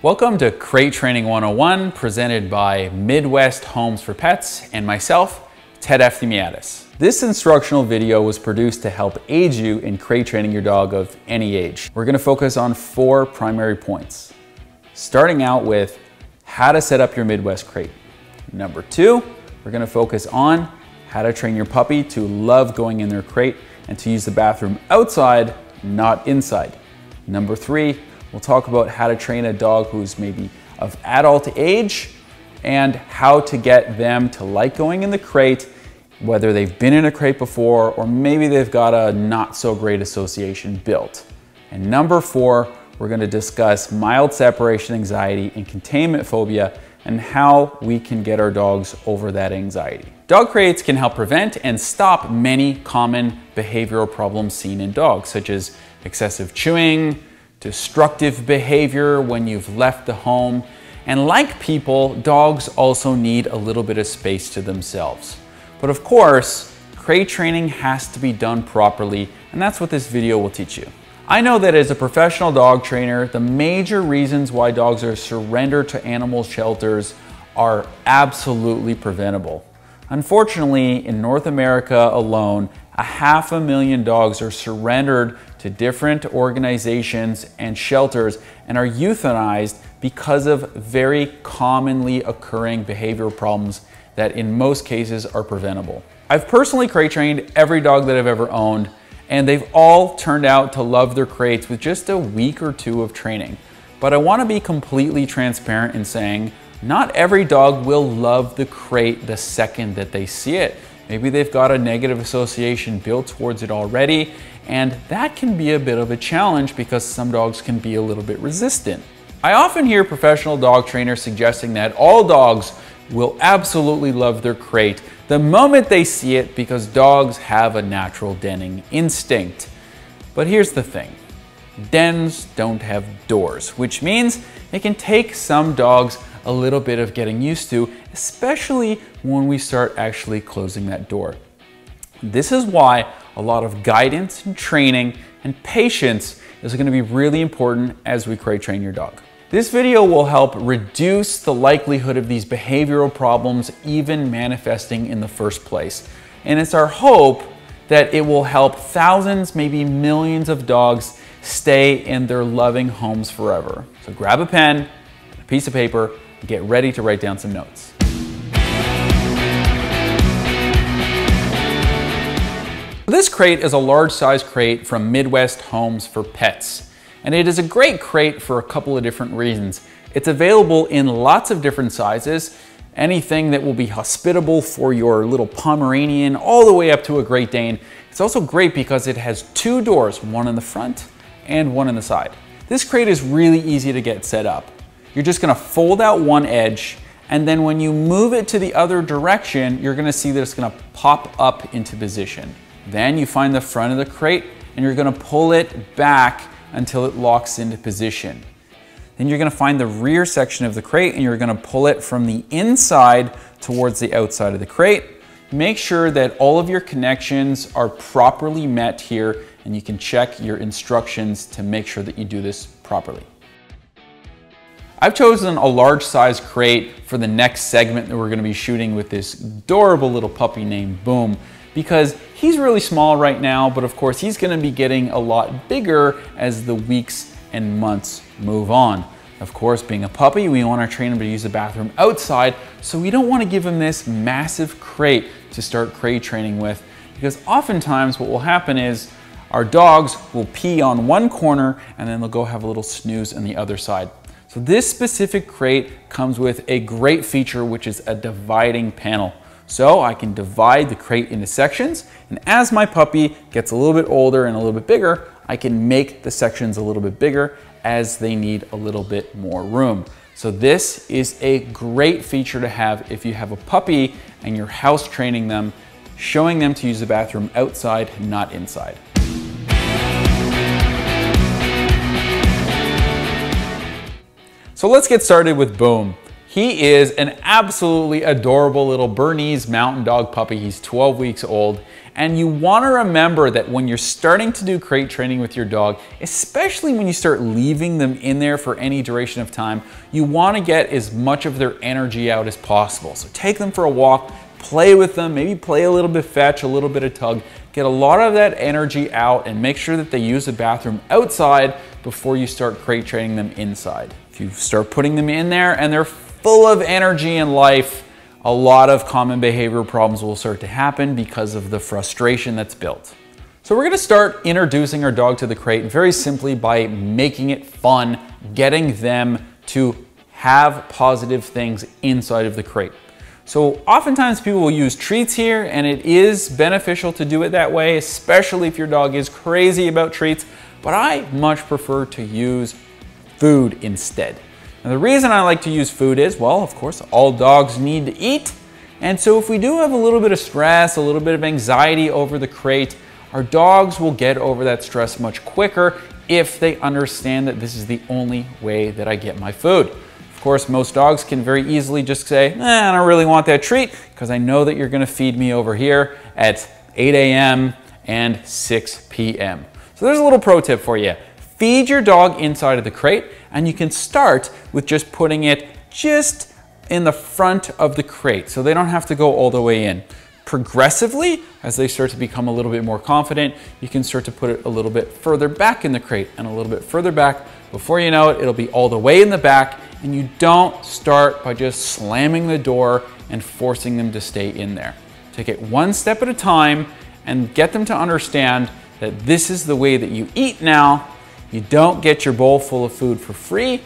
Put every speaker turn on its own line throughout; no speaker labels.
Welcome to Crate Training 101 presented by Midwest Homes for Pets and myself, Ted Efthymiadis. This instructional video was produced to help aid you in crate training your dog of any age. We're gonna focus on four primary points. Starting out with how to set up your Midwest crate. Number two, we're gonna focus on how to train your puppy to love going in their crate and to use the bathroom outside, not inside. Number three, We'll talk about how to train a dog who's maybe of adult age and how to get them to like going in the crate, whether they've been in a crate before or maybe they've got a not so great association built. And number four, we're gonna discuss mild separation anxiety and containment phobia and how we can get our dogs over that anxiety. Dog crates can help prevent and stop many common behavioral problems seen in dogs, such as excessive chewing, destructive behavior when you've left the home. And like people, dogs also need a little bit of space to themselves. But of course, crate training has to be done properly, and that's what this video will teach you. I know that as a professional dog trainer, the major reasons why dogs are surrendered to animal shelters are absolutely preventable. Unfortunately, in North America alone, a half a million dogs are surrendered to different organizations and shelters and are euthanized because of very commonly occurring behavioral problems that in most cases are preventable. I've personally crate trained every dog that I've ever owned and they've all turned out to love their crates with just a week or two of training. But I wanna be completely transparent in saying not every dog will love the crate the second that they see it. Maybe they've got a negative association built towards it already, and that can be a bit of a challenge because some dogs can be a little bit resistant. I often hear professional dog trainers suggesting that all dogs will absolutely love their crate the moment they see it because dogs have a natural denning instinct. But here's the thing. Dens don't have doors, which means it can take some dogs a little bit of getting used to, especially when we start actually closing that door. This is why a lot of guidance and training and patience is gonna be really important as we crate train your dog. This video will help reduce the likelihood of these behavioral problems even manifesting in the first place. And it's our hope that it will help thousands, maybe millions of dogs stay in their loving homes forever. So grab a pen, a piece of paper, get ready to write down some notes. This crate is a large size crate from Midwest Homes for Pets. And it is a great crate for a couple of different reasons. It's available in lots of different sizes, anything that will be hospitable for your little Pomeranian all the way up to a Great Dane. It's also great because it has two doors, one in the front and one in the side. This crate is really easy to get set up. You're just gonna fold out one edge and then when you move it to the other direction, you're gonna see that it's gonna pop up into position. Then you find the front of the crate and you're gonna pull it back until it locks into position. Then you're gonna find the rear section of the crate and you're gonna pull it from the inside towards the outside of the crate. Make sure that all of your connections are properly met here and you can check your instructions to make sure that you do this properly. I've chosen a large size crate for the next segment that we're gonna be shooting with this adorable little puppy named Boom because he's really small right now, but of course he's gonna be getting a lot bigger as the weeks and months move on. Of course, being a puppy, we wanna train him to use the bathroom outside, so we don't wanna give him this massive crate to start crate training with, because oftentimes what will happen is our dogs will pee on one corner and then they'll go have a little snooze on the other side. So this specific crate comes with a great feature, which is a dividing panel. So I can divide the crate into sections, and as my puppy gets a little bit older and a little bit bigger, I can make the sections a little bit bigger as they need a little bit more room. So this is a great feature to have if you have a puppy and you're house training them, showing them to use the bathroom outside, not inside. So let's get started with Boom. He is an absolutely adorable little Bernese mountain dog puppy. He's 12 weeks old And you wanna remember that when you're starting to do crate training with your dog, especially when you start leaving them in there for any duration of time, you wanna get as much of their energy out as possible. So take them for a walk, play with them, maybe play a little bit fetch, a little bit of tug, get a lot of that energy out and make sure that they use the bathroom outside before you start crate training them inside. You start putting them in there and they're full of energy and life, a lot of common behavior problems will start to happen because of the frustration that's built. So we're gonna start introducing our dog to the crate very simply by making it fun, getting them to have positive things inside of the crate. So oftentimes people will use treats here and it is beneficial to do it that way, especially if your dog is crazy about treats, but I much prefer to use food instead. And the reason I like to use food is, well, of course, all dogs need to eat. And so if we do have a little bit of stress, a little bit of anxiety over the crate, our dogs will get over that stress much quicker if they understand that this is the only way that I get my food. Of course, most dogs can very easily just say, eh, I don't really want that treat because I know that you're gonna feed me over here at 8 a.m. and 6 p.m. So there's a little pro tip for you. Feed your dog inside of the crate and you can start with just putting it just in the front of the crate so they don't have to go all the way in. Progressively, as they start to become a little bit more confident, you can start to put it a little bit further back in the crate and a little bit further back. Before you know it, it'll be all the way in the back and you don't start by just slamming the door and forcing them to stay in there. Take it one step at a time and get them to understand that this is the way that you eat now you don't get your bowl full of food for free.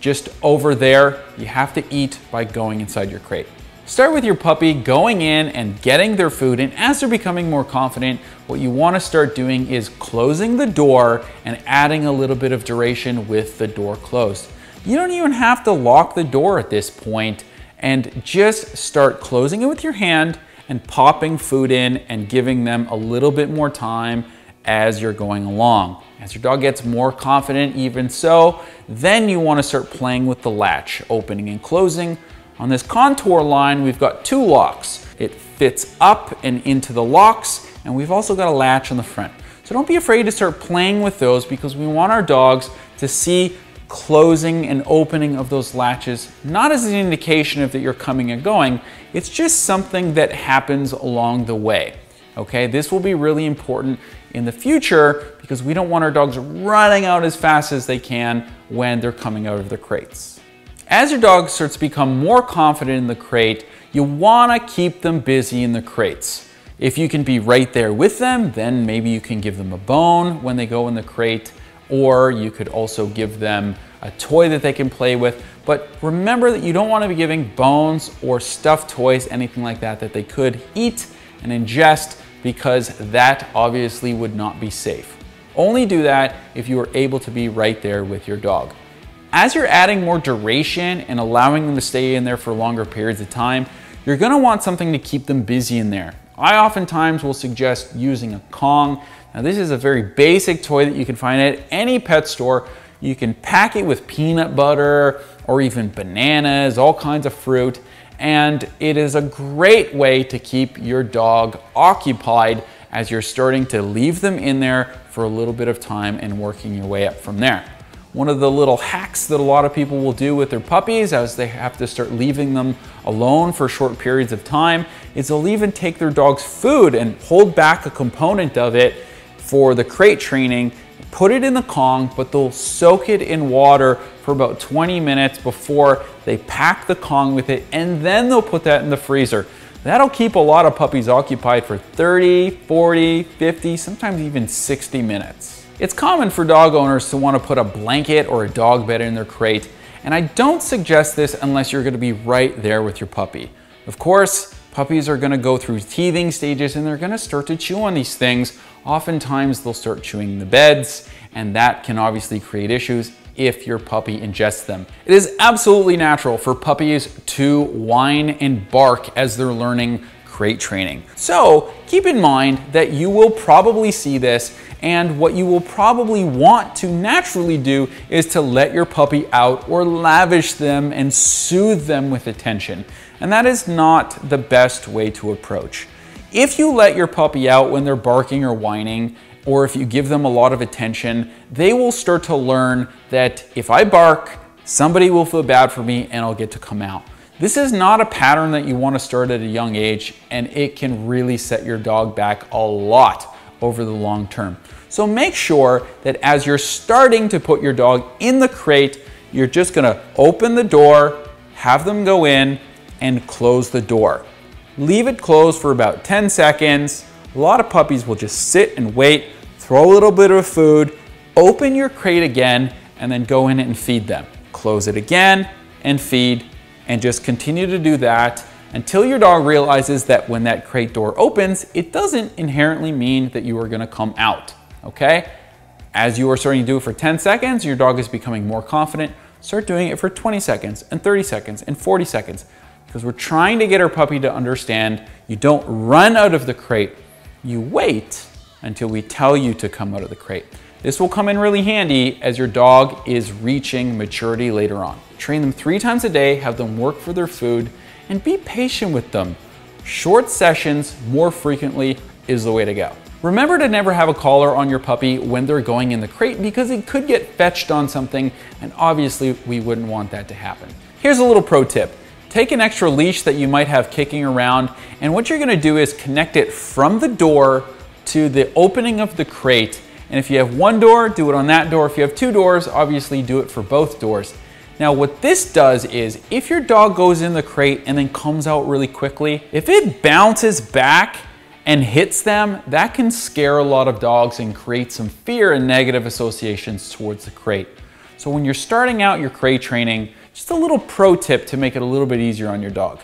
Just over there, you have to eat by going inside your crate. Start with your puppy going in and getting their food, and as they're becoming more confident, what you want to start doing is closing the door and adding a little bit of duration with the door closed. You don't even have to lock the door at this point and just start closing it with your hand and popping food in and giving them a little bit more time as you're going along. As your dog gets more confident, even so, then you want to start playing with the latch, opening and closing. On this contour line, we've got two locks. It fits up and into the locks, and we've also got a latch on the front. So don't be afraid to start playing with those because we want our dogs to see closing and opening of those latches, not as an indication of that you're coming and going, it's just something that happens along the way. Okay, this will be really important in the future because we don't want our dogs running out as fast as they can when they're coming out of the crates. As your dog starts to become more confident in the crate, you wanna keep them busy in the crates. If you can be right there with them, then maybe you can give them a bone when they go in the crate, or you could also give them a toy that they can play with. But remember that you don't wanna be giving bones or stuffed toys, anything like that, that they could eat and ingest because that obviously would not be safe. Only do that if you are able to be right there with your dog. As you're adding more duration and allowing them to stay in there for longer periods of time, you're gonna want something to keep them busy in there. I oftentimes will suggest using a Kong. Now this is a very basic toy that you can find at any pet store. You can pack it with peanut butter or even bananas, all kinds of fruit, and it is a great way to keep your dog occupied as you're starting to leave them in there for a little bit of time and working your way up from there. One of the little hacks that a lot of people will do with their puppies as they have to start leaving them alone for short periods of time is they'll even take their dog's food and hold back a component of it for the crate training, put it in the Kong, but they'll soak it in water for about 20 minutes before they pack the Kong with it, and then they'll put that in the freezer. That'll keep a lot of puppies occupied for 30, 40, 50, sometimes even 60 minutes. It's common for dog owners to want to put a blanket or a dog bed in their crate, and I don't suggest this unless you're going to be right there with your puppy. Of course, puppies are going to go through teething stages and they're going to start to chew on these things. Oftentimes, they'll start chewing the beds, and that can obviously create issues if your puppy ingests them. It is absolutely natural for puppies to whine and bark as they're learning crate training. So keep in mind that you will probably see this and what you will probably want to naturally do is to let your puppy out or lavish them and soothe them with attention. And that is not the best way to approach. if you let your puppy out when they're barking or whining, or if you give them a lot of attention, they will start to learn that if I bark, somebody will feel bad for me and I'll get to come out. This is not a pattern that you want to start at a young age and it can really set your dog back a lot over the long term. So make sure that as you're starting to put your dog in the crate, you're just gonna open the door, have them go in and close the door. Leave it closed for about 10 seconds. A lot of puppies will just sit and wait, throw a little bit of food, open your crate again, and then go in and feed them. Close it again and feed, and just continue to do that until your dog realizes that when that crate door opens, it doesn't inherently mean that you are gonna come out, okay? As you are starting to do it for 10 seconds, your dog is becoming more confident. Start doing it for 20 seconds and 30 seconds and 40 seconds because we're trying to get our puppy to understand you don't run out of the crate, you wait until we tell you to come out of the crate. This will come in really handy as your dog is reaching maturity later on. Train them three times a day, have them work for their food, and be patient with them. Short sessions more frequently is the way to go. Remember to never have a collar on your puppy when they're going in the crate because it could get fetched on something and obviously we wouldn't want that to happen. Here's a little pro tip. Take an extra leash that you might have kicking around and what you're gonna do is connect it from the door to the opening of the crate and if you have one door, do it on that door. If you have two doors, obviously do it for both doors. Now what this does is if your dog goes in the crate and then comes out really quickly, if it bounces back and hits them, that can scare a lot of dogs and create some fear and negative associations towards the crate. So when you're starting out your crate training, just a little pro tip to make it a little bit easier on your dog.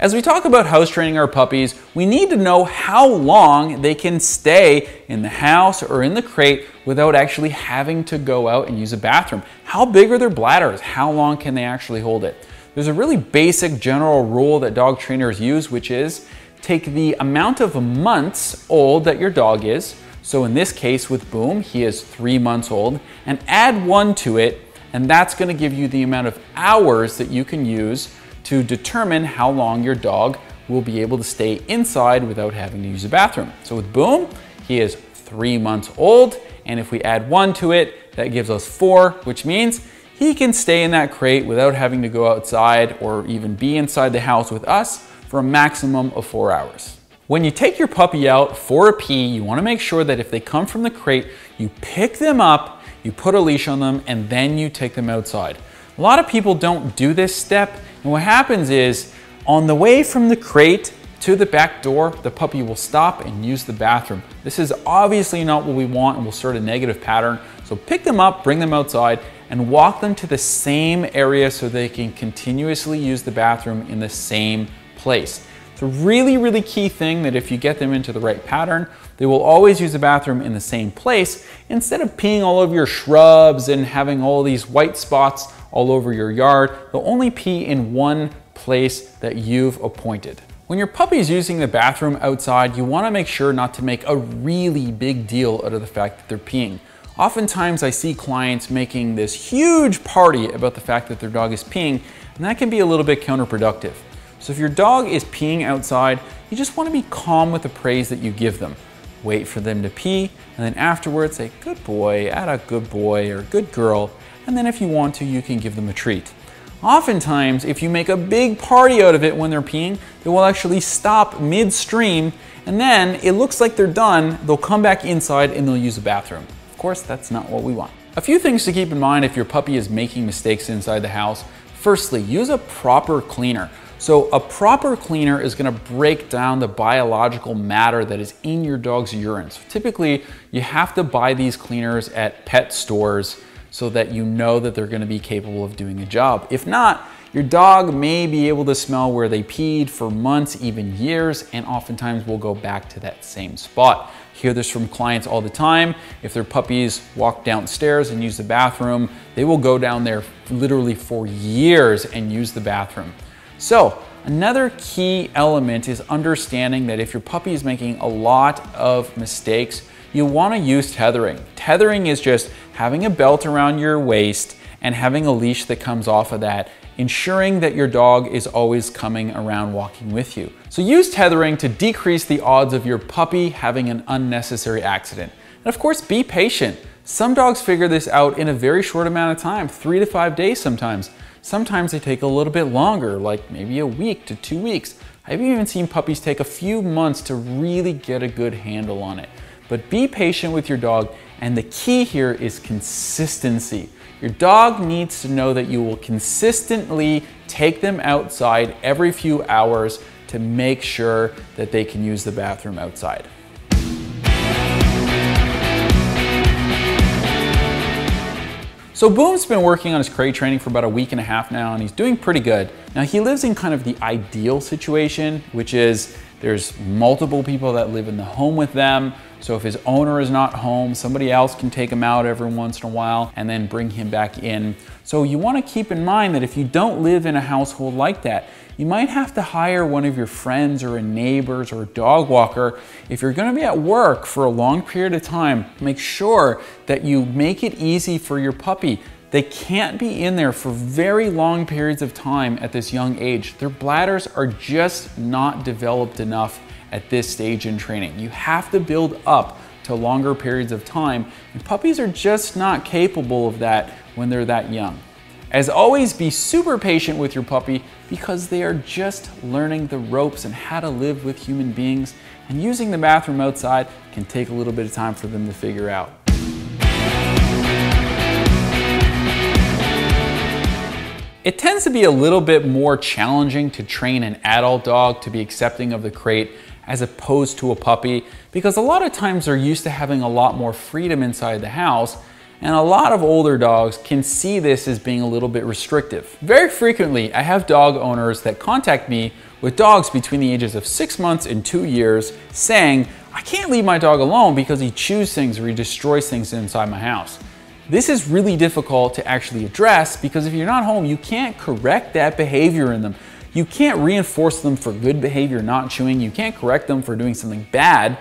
As we talk about house training our puppies, we need to know how long they can stay in the house or in the crate without actually having to go out and use a bathroom. How big are their bladders? How long can they actually hold it? There's a really basic general rule that dog trainers use, which is take the amount of months old that your dog is. So in this case with Boom, he is three months old, and add one to it, and that's gonna give you the amount of hours that you can use to determine how long your dog will be able to stay inside without having to use a bathroom. So with Boom, he is three months old, and if we add one to it, that gives us four, which means he can stay in that crate without having to go outside or even be inside the house with us for a maximum of four hours. When you take your puppy out for a pee, you wanna make sure that if they come from the crate, you pick them up, you put a leash on them, and then you take them outside. A lot of people don't do this step and what happens is on the way from the crate to the back door, the puppy will stop and use the bathroom. This is obviously not what we want and will start a negative pattern. So pick them up, bring them outside, and walk them to the same area so they can continuously use the bathroom in the same place. It's a really, really key thing that if you get them into the right pattern, they will always use the bathroom in the same place instead of peeing all over your shrubs and having all these white spots all over your yard. They'll only pee in one place that you've appointed. When your puppy is using the bathroom outside, you wanna make sure not to make a really big deal out of the fact that they're peeing. Oftentimes I see clients making this huge party about the fact that their dog is peeing, and that can be a little bit counterproductive. So if your dog is peeing outside, you just wanna be calm with the praise that you give them. Wait for them to pee, and then afterwards say, good boy, add a good boy or good girl, and then if you want to, you can give them a treat. Oftentimes, if you make a big party out of it when they're peeing, they will actually stop midstream, and then it looks like they're done, they'll come back inside and they'll use the bathroom. Of course, that's not what we want. A few things to keep in mind if your puppy is making mistakes inside the house. Firstly, use a proper cleaner. So a proper cleaner is gonna break down the biological matter that is in your dog's urine. So typically, you have to buy these cleaners at pet stores so that you know that they're gonna be capable of doing a job. If not, your dog may be able to smell where they peed for months, even years, and oftentimes will go back to that same spot. Hear this from clients all the time. If their puppies walk downstairs and use the bathroom, they will go down there literally for years and use the bathroom. So another key element is understanding that if your puppy is making a lot of mistakes, you wanna use tethering. Tethering is just having a belt around your waist and having a leash that comes off of that ensuring that your dog is always coming around walking with you. So use tethering to decrease the odds of your puppy having an unnecessary accident. And of course, be patient. Some dogs figure this out in a very short amount of time, three to five days sometimes. Sometimes they take a little bit longer, like maybe a week to two weeks. I've even seen puppies take a few months to really get a good handle on it. But be patient with your dog, and the key here is consistency. Your dog needs to know that you will consistently take them outside every few hours to make sure that they can use the bathroom outside. So Boom's been working on his crate training for about a week and a half now, and he's doing pretty good. Now he lives in kind of the ideal situation, which is there's multiple people that live in the home with them. So if his owner is not home, somebody else can take him out every once in a while and then bring him back in. So you wanna keep in mind that if you don't live in a household like that, you might have to hire one of your friends or a neighbors or a dog walker. If you're gonna be at work for a long period of time, make sure that you make it easy for your puppy. They can't be in there for very long periods of time at this young age. Their bladders are just not developed enough at this stage in training. You have to build up to longer periods of time, and puppies are just not capable of that when they're that young. As always, be super patient with your puppy because they are just learning the ropes and how to live with human beings, and using the bathroom outside can take a little bit of time for them to figure out. It tends to be a little bit more challenging to train an adult dog to be accepting of the crate as opposed to a puppy because a lot of times they're used to having a lot more freedom inside the house and a lot of older dogs can see this as being a little bit restrictive. Very frequently, I have dog owners that contact me with dogs between the ages of six months and two years saying, I can't leave my dog alone because he chews things or he destroys things inside my house. This is really difficult to actually address because if you're not home, you can't correct that behavior in them. You can't reinforce them for good behavior, not chewing. You can't correct them for doing something bad.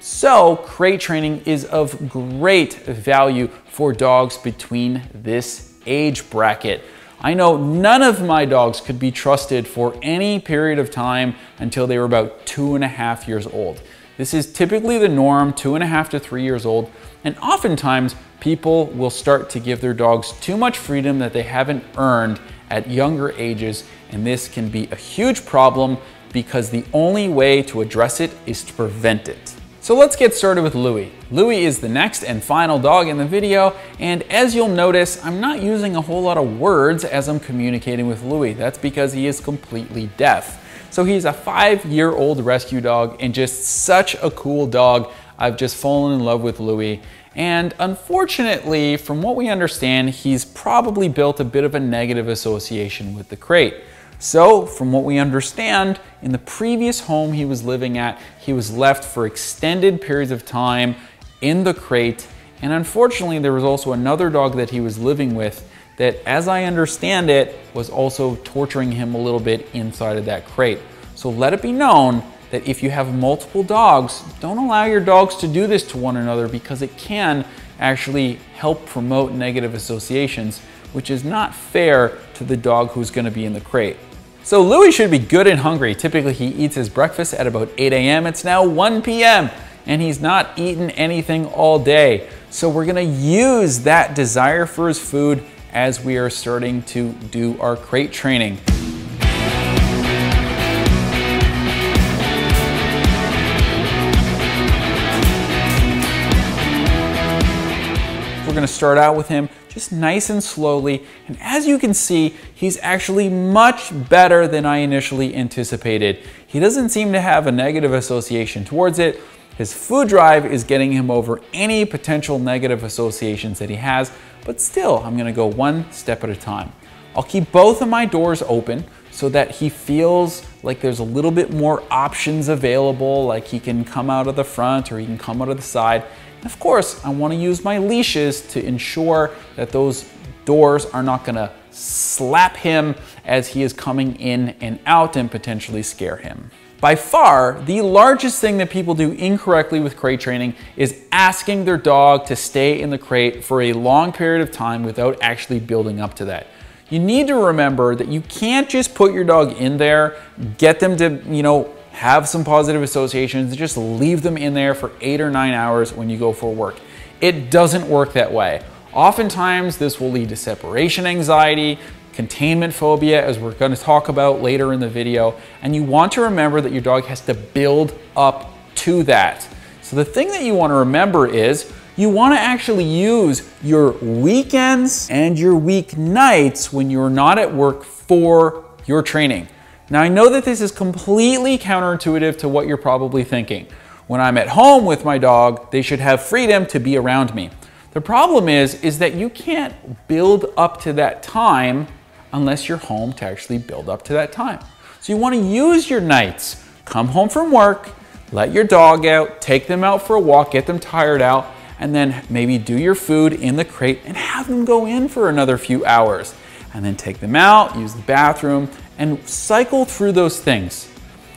So crate training is of great value for dogs between this age bracket. I know none of my dogs could be trusted for any period of time until they were about two and a half years old. This is typically the norm, two and a half to three years old. And oftentimes people will start to give their dogs too much freedom that they haven't earned at younger ages, and this can be a huge problem because the only way to address it is to prevent it. So let's get started with Louie. Louie is the next and final dog in the video, and as you'll notice, I'm not using a whole lot of words as I'm communicating with Louie. That's because he is completely deaf. So he's a five-year-old rescue dog and just such a cool dog. I've just fallen in love with Louie and unfortunately, from what we understand, he's probably built a bit of a negative association with the crate. So, from what we understand, in the previous home he was living at, he was left for extended periods of time in the crate. And unfortunately, there was also another dog that he was living with that, as I understand it, was also torturing him a little bit inside of that crate. So, let it be known that if you have multiple dogs, don't allow your dogs to do this to one another because it can actually help promote negative associations, which is not fair to the dog who's gonna be in the crate. So Louie should be good and hungry. Typically he eats his breakfast at about 8 a.m. It's now 1 p.m. and he's not eaten anything all day. So we're gonna use that desire for his food as we are starting to do our crate training. We're gonna start out with him just nice and slowly. And as you can see, he's actually much better than I initially anticipated. He doesn't seem to have a negative association towards it. His food drive is getting him over any potential negative associations that he has, but still, I'm gonna go one step at a time. I'll keep both of my doors open so that he feels like there's a little bit more options available, like he can come out of the front or he can come out of the side. Of course, I wanna use my leashes to ensure that those doors are not gonna slap him as he is coming in and out and potentially scare him. By far, the largest thing that people do incorrectly with crate training is asking their dog to stay in the crate for a long period of time without actually building up to that. you need to remember that you can't just put your dog in there, get them to, you know, have some positive associations, just leave them in there for eight or nine hours when you go for work. It doesn't work that way. Oftentimes, this will lead to separation anxiety, containment phobia, as we're gonna talk about later in the video, and you want to remember that your dog has to build up to that. So the thing that you wanna remember is you wanna actually use your weekends and your weeknights when you're not at work for your training. Now I know that this is completely counterintuitive to what you're probably thinking. When I'm at home with my dog, they should have freedom to be around me. The problem is, is that you can't build up to that time unless you're home to actually build up to that time. So you wanna use your nights. Come home from work, let your dog out, take them out for a walk, get them tired out, and then maybe do your food in the crate and have them go in for another few hours. And then take them out, use the bathroom, and cycle through those things.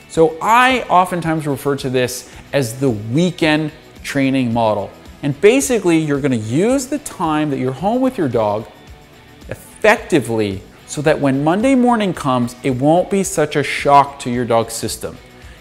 So I oftentimes refer to this as the weekend training model. And basically, you're gonna use the time that you're home with your dog effectively so that when Monday morning comes, it won't be such a shock to your dog's system.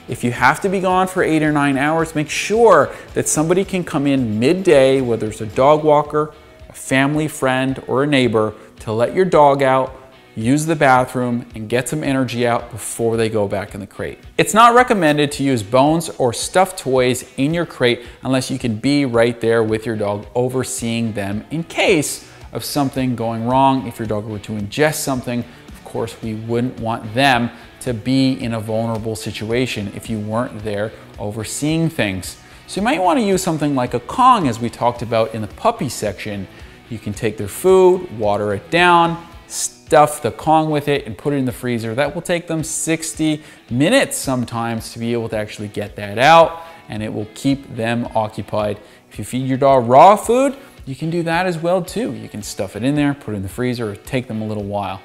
If you have to be gone for eight or nine hours, make sure that somebody can come in midday, whether it's a dog walker, a family friend, or a neighbor, to let your dog out, use the bathroom, and get some energy out before they go back in the crate. It's not recommended to use bones or stuffed toys in your crate unless you can be right there with your dog overseeing them in case of something going wrong. If your dog were to ingest something, of course, we wouldn't want them to be in a vulnerable situation if you weren't there overseeing things. So you might want to use something like a Kong as we talked about in the puppy section. You can take their food, water it down, stuff the Kong with it and put it in the freezer. That will take them 60 minutes sometimes to be able to actually get that out and it will keep them occupied. If you feed your dog raw food, you can do that as well too. You can stuff it in there, put it in the freezer, take them a little while.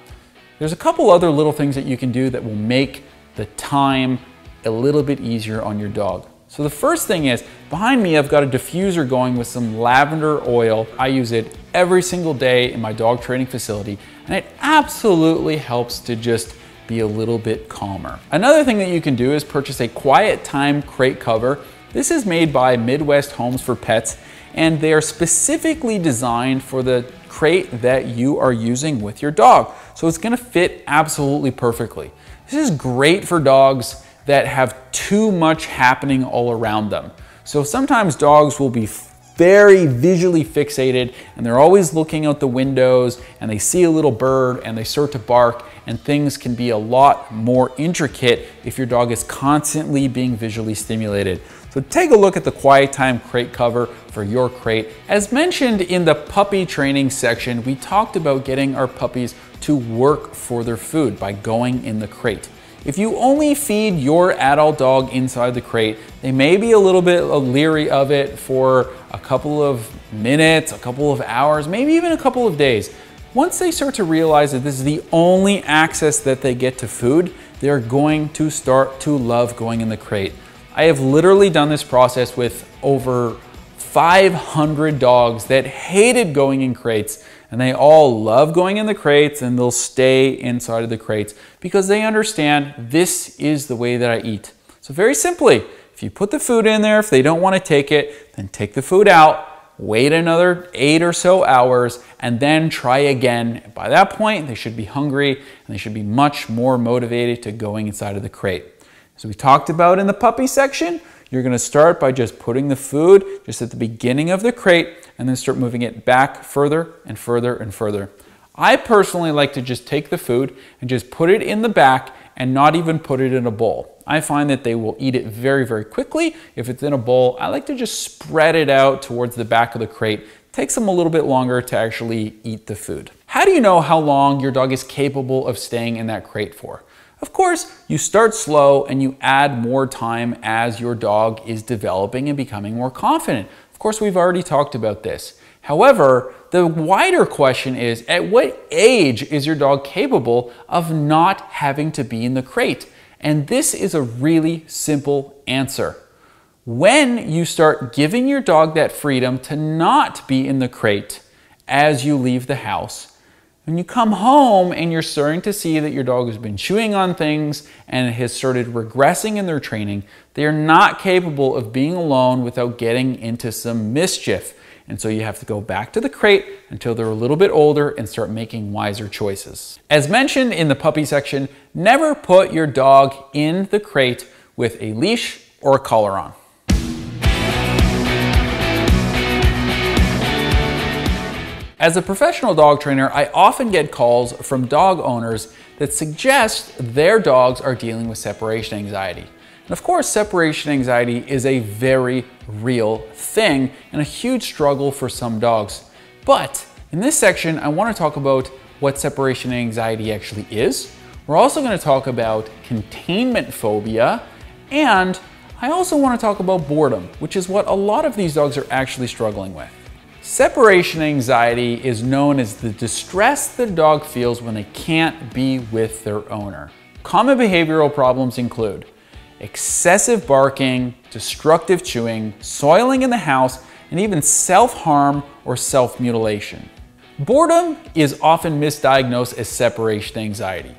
There's a couple other little things that you can do that will make the time a little bit easier on your dog. So the first thing is, behind me I've got a diffuser going with some lavender oil. I use it every single day in my dog training facility and it absolutely helps to just be a little bit calmer. Another thing that you can do is purchase a quiet time crate cover. This is made by Midwest Homes for Pets and they are specifically designed for the crate that you are using with your dog. So it's gonna fit absolutely perfectly. This is great for dogs that have too much happening all around them. So sometimes dogs will be very visually fixated and they're always looking out the windows and they see a little bird and they start to bark and things can be a lot more intricate if your dog is constantly being visually stimulated. So take a look at the Quiet Time crate cover for your crate. As mentioned in the puppy training section, we talked about getting our puppies to work for their food by going in the crate. If you only feed your adult dog inside the crate, they may be a little bit leery of it for a couple of minutes, a couple of hours, maybe even a couple of days. Once they start to realize that this is the only access that they get to food, they're going to start to love going in the crate. I have literally done this process with over 500 dogs that hated going in crates and they all love going in the crates and they'll stay inside of the crates because they understand this is the way that I eat. So very simply, if you put the food in there, if they don't want to take it, then take the food out, wait another eight or so hours, and then try again. By that point, they should be hungry and they should be much more motivated to going inside of the crate. As we talked about in the puppy section, you're gonna start by just putting the food just at the beginning of the crate and then start moving it back further and further and further. I personally like to just take the food and just put it in the back and not even put it in a bowl. I find that they will eat it very, very quickly. If it's in a bowl, I like to just spread it out towards the back of the crate. It takes them a little bit longer to actually eat the food. How do you know how long your dog is capable of staying in that crate for? Of course, you start slow and you add more time as your dog is developing and becoming more confident. Of course, we've already talked about this. However, the wider question is, at what age is your dog capable of not having to be in the crate? And this is a really simple answer. When you start giving your dog that freedom to not be in the crate as you leave the house, When you come home and you're starting to see that your dog has been chewing on things and has started regressing in their training, they are not capable of being alone without getting into some mischief. And so you have to go back to the crate until they're a little bit older and start making wiser choices. As mentioned in the puppy section, never put your dog in the crate with a leash or a collar on. As a professional dog trainer, I often get calls from dog owners that suggest their dogs are dealing with separation anxiety. And of course, separation anxiety is a very real thing and a huge struggle for some dogs. But in this section, I want to talk about what separation anxiety actually is. We're also going to talk about containment phobia, and I also want to talk about boredom, which is what a lot of these dogs are actually struggling with. Separation anxiety is known as the distress the dog feels when they can't be with their owner. Common behavioral problems include excessive barking, destructive chewing, soiling in the house, and even self-harm or self-mutilation. Boredom is often misdiagnosed as separation anxiety.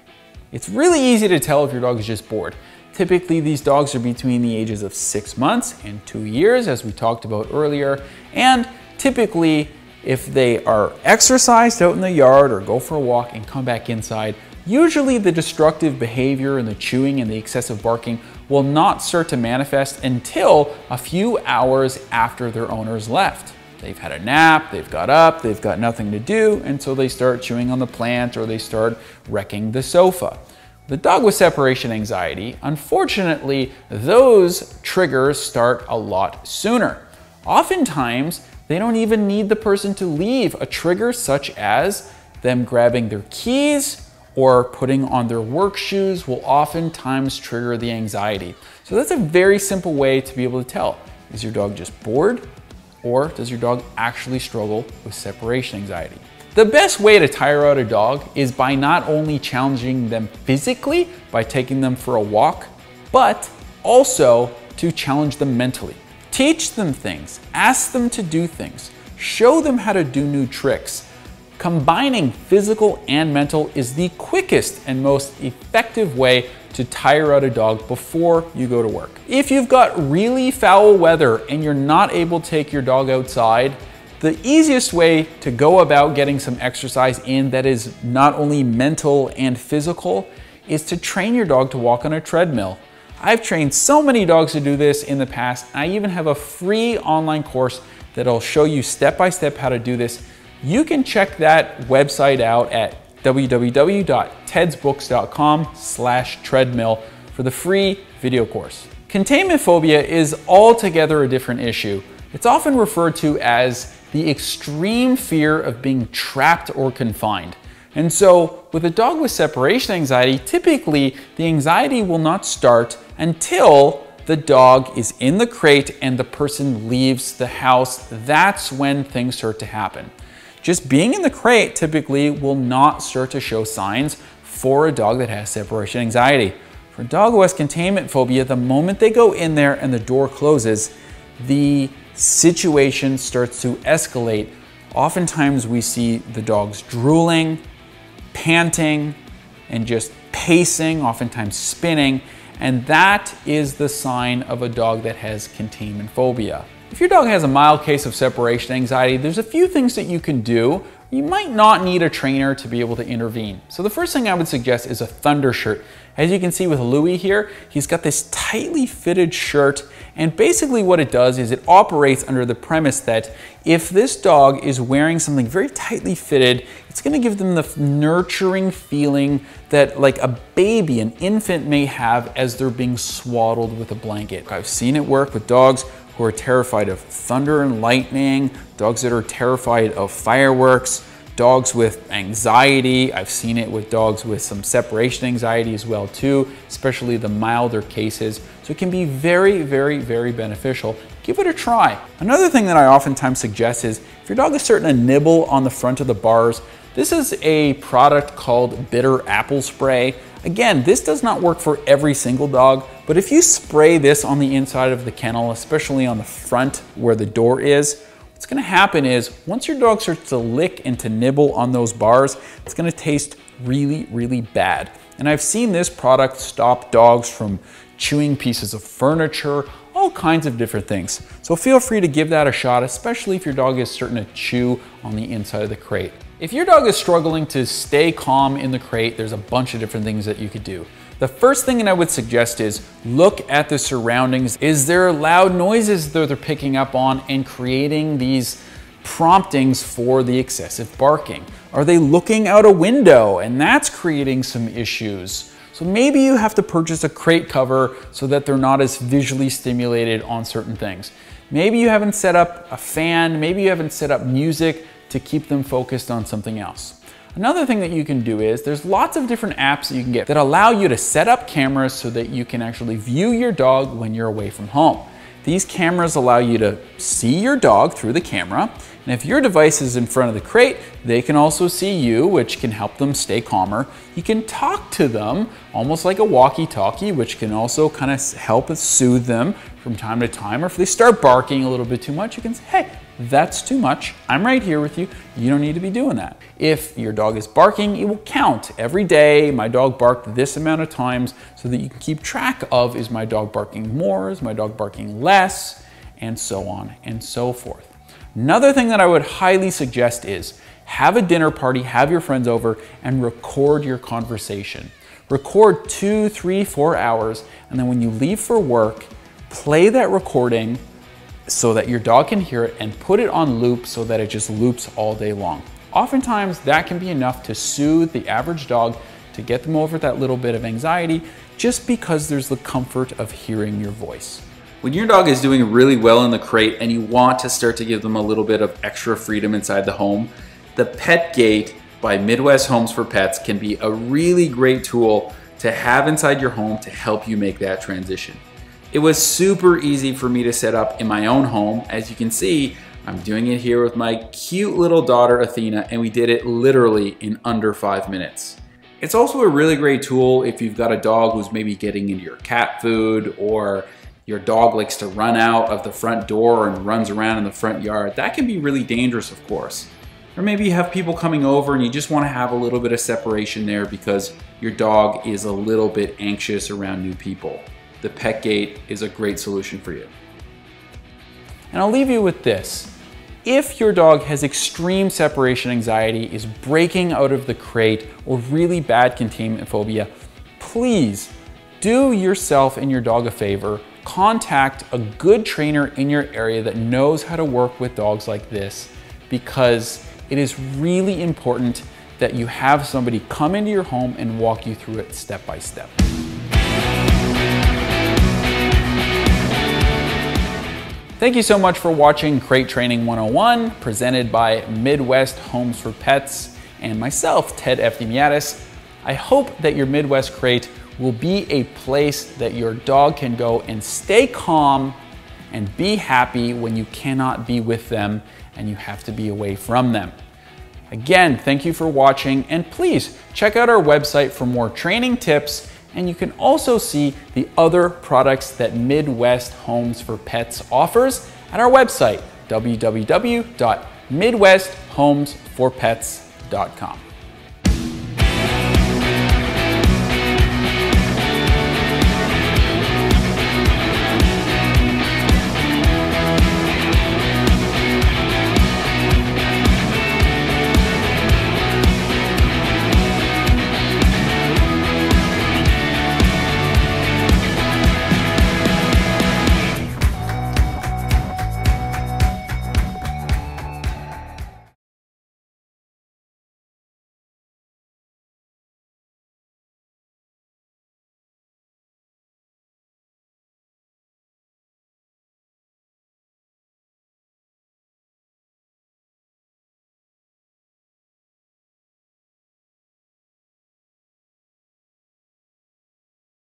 It's really easy to tell if your dog is just bored. Typically, these dogs are between the ages of six months and two years, as we talked about earlier, and Typically, if they are exercised out in the yard or go for a walk and come back inside, usually the destructive behavior and the chewing and the excessive barking will not start to manifest until a few hours after their owners left. They've had a nap, they've got up, they've got nothing to do, and so they start chewing on the plant or they start wrecking the sofa. The dog with separation anxiety, unfortunately, those triggers start a lot sooner. Oftentimes, they don't even need the person to leave. A trigger such as them grabbing their keys or putting on their work shoes will oftentimes trigger the anxiety. So that's a very simple way to be able to tell. Is your dog just bored or does your dog actually struggle with separation anxiety? The best way to tire out a dog is by not only challenging them physically by taking them for a walk, but also to challenge them mentally. Teach them things, ask them to do things, show them how to do new tricks. Combining physical and mental is the quickest and most effective way to tire out a dog before you go to work. If you've got really foul weather and you're not able to take your dog outside, the easiest way to go about getting some exercise in that is not only mental and physical is to train your dog to walk on a treadmill. I've trained so many dogs to do this in the past. I even have a free online course that'll show you step by step how to do this. You can check that website out at www.tedsbooks.com slash treadmill for the free video course. Containment phobia is altogether a different issue. It's often referred to as the extreme fear of being trapped or confined. And so with a dog with separation anxiety, typically the anxiety will not start until the dog is in the crate and the person leaves the house. That's when things start to happen. Just being in the crate typically will not start to show signs for a dog that has separation anxiety. For a dog who has containment phobia, the moment they go in there and the door closes, the situation starts to escalate. Oftentimes we see the dogs drooling, panting, and just pacing, oftentimes spinning, and that is the sign of a dog that has containment phobia. If your dog has a mild case of separation anxiety, there's a few things that you can do. You might not need a trainer to be able to intervene. So the first thing I would suggest is a thunder shirt. As you can see with Louie here, he's got this tightly fitted shirt and basically what it does is it operates under the premise that if this dog is wearing something very tightly fitted, it's gonna give them the nurturing feeling that like a baby, an infant may have as they're being swaddled with a blanket. I've seen it work with dogs who are terrified of thunder and lightning, dogs that are terrified of fireworks, dogs with anxiety. I've seen it with dogs with some separation anxiety as well too, especially the milder cases. So it can be very, very, very beneficial. Give it a try. Another thing that I oftentimes suggest is if your dog is starting to nibble on the front of the bars, this is a product called Bitter Apple Spray. Again, this does not work for every single dog, but if you spray this on the inside of the kennel, especially on the front where the door is, what's gonna happen is once your dog starts to lick and to nibble on those bars, it's gonna taste really, really bad. And I've seen this product stop dogs from chewing pieces of furniture, all kinds of different things. So feel free to give that a shot, especially if your dog is starting to chew on the inside of the crate. If your dog is struggling to stay calm in the crate, there's a bunch of different things that you could do. The first thing that I would suggest is look at the surroundings. Is there loud noises that they're picking up on and creating these promptings for the excessive barking? Are they looking out a window and that's creating some issues? So maybe you have to purchase a crate cover so that they're not as visually stimulated on certain things. Maybe you haven't set up a fan, maybe you haven't set up music to keep them focused on something else. Another thing that you can do is there's lots of different apps that you can get that allow you to set up cameras so that you can actually view your dog when you're away from home. These cameras allow you to see your dog through the camera. And if your device is in front of the crate, they can also see you, which can help them stay calmer. You can talk to them almost like a walkie-talkie, which can also kind of help soothe them from time to time. Or if they start barking a little bit too much, you can say, hey, that's too much. I'm right here with you. You don't need to be doing that. If your dog is barking, it will count every day. My dog barked this amount of times so that you can keep track of is my dog barking more, is my dog barking less, and so on and so forth. Another thing that I would highly suggest is have a dinner party, have your friends over, and record your conversation. Record two, three, four hours, and then when you leave for work, play that recording so that your dog can hear it and put it on loop so that it just loops all day long. Oftentimes that can be enough to soothe the average dog to get them over that little bit of anxiety just because there's the comfort of hearing your voice. When your dog is doing really well in the crate and you want to start to give them a little bit of extra freedom inside the home, the Pet Gate by Midwest Homes for Pets can be a really great tool to have inside your home to help you make that transition. It was super easy for me to set up in my own home. As you can see, I'm doing it here with my cute little daughter, Athena, and we did it literally in under five minutes. It's also a really great tool if you've got a dog who's maybe getting into your cat food or your dog likes to run out of the front door and runs around in the front yard. That can be really dangerous, of course. Or maybe you have people coming over and you just want to have a little bit of separation there because your dog is a little bit anxious around new people the Pet Gate is a great solution for you. And I'll leave you with this. If your dog has extreme separation anxiety, is breaking out of the crate, or really bad containment phobia, please do yourself and your dog a favor. Contact a good trainer in your area that knows how to work with dogs like this because it is really important that you have somebody come into your home and walk you through it step by step. Thank you so much for watching Crate Training 101, presented by Midwest Homes for Pets and myself, Ted Efthymiadis. I hope that your Midwest Crate will be a place that your dog can go and stay calm and be happy when you cannot be with them and you have to be away from them. Again, thank you for watching and please check out our website for more training tips and you can also see the other products that Midwest Homes for Pets offers at our website, www.midwesthomesforpets.com.